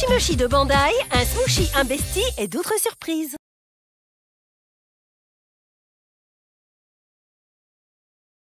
Moshi Moshi de Bandai, un smoothie, un bestie et d'autres surprises.